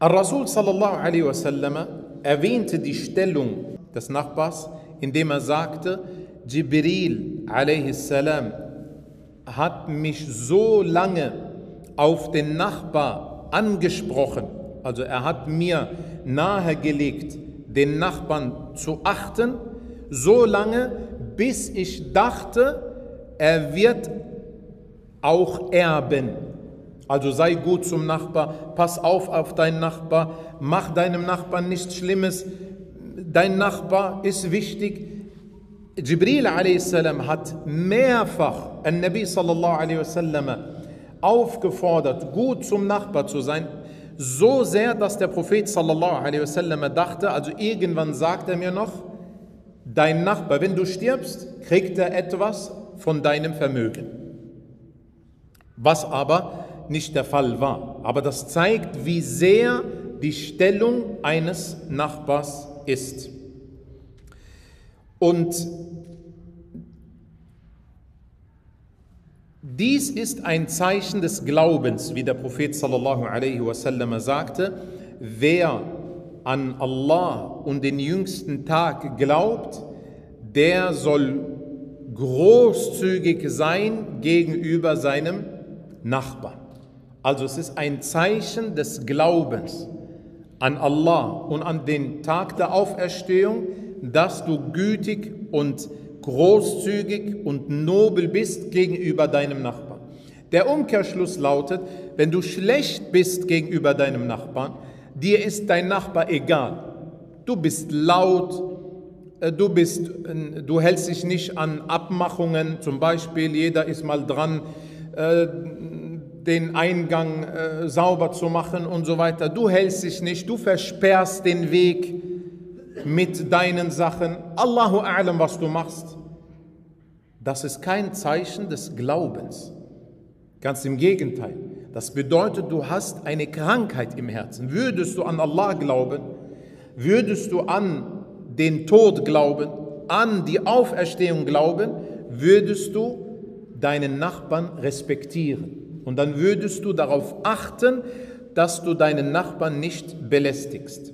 Al-Rasul sallallahu alaihi wasallam erwähnte die Stellung des Nachbars, indem er sagte, Jibril salam hat mich so lange auf den Nachbar angesprochen, also er hat mir nahegelegt, den Nachbarn zu achten, so lange, bis ich dachte, er wird auch erben. Also sei gut zum Nachbar, pass auf auf deinen Nachbar, mach deinem Nachbarn nichts Schlimmes. Dein Nachbar ist wichtig. Jibril a.s. hat mehrfach an Nabi sallallahu aufgefordert, gut zum Nachbar zu sein, so sehr, dass der Prophet sallallahu dachte, also irgendwann sagt er mir noch, dein Nachbar, wenn du stirbst, kriegt er etwas von deinem Vermögen. Was aber nicht der Fall war. Aber das zeigt, wie sehr die Stellung eines Nachbars ist. Und dies ist ein Zeichen des Glaubens, wie der Prophet sallallahu alaihi wasallam sagte, wer an Allah und den jüngsten Tag glaubt, der soll großzügig sein gegenüber seinem Nachbarn. Also es ist ein Zeichen des Glaubens an Allah und an den Tag der Auferstehung, dass du gütig und großzügig und nobel bist gegenüber deinem Nachbarn. Der Umkehrschluss lautet, wenn du schlecht bist gegenüber deinem Nachbarn, dir ist dein Nachbar egal. Du bist laut, äh, du, bist, du hältst dich nicht an Abmachungen, zum Beispiel jeder ist mal dran, äh, den Eingang äh, sauber zu machen und so weiter. Du hältst dich nicht, du versperrst den Weg mit deinen Sachen. Allahu a'lam, was du machst. Das ist kein Zeichen des Glaubens. Ganz im Gegenteil. Das bedeutet, du hast eine Krankheit im Herzen. Würdest du an Allah glauben, würdest du an den Tod glauben, an die Auferstehung glauben, würdest du deinen Nachbarn respektieren. Und dann würdest du darauf achten, dass du deinen Nachbarn nicht belästigst.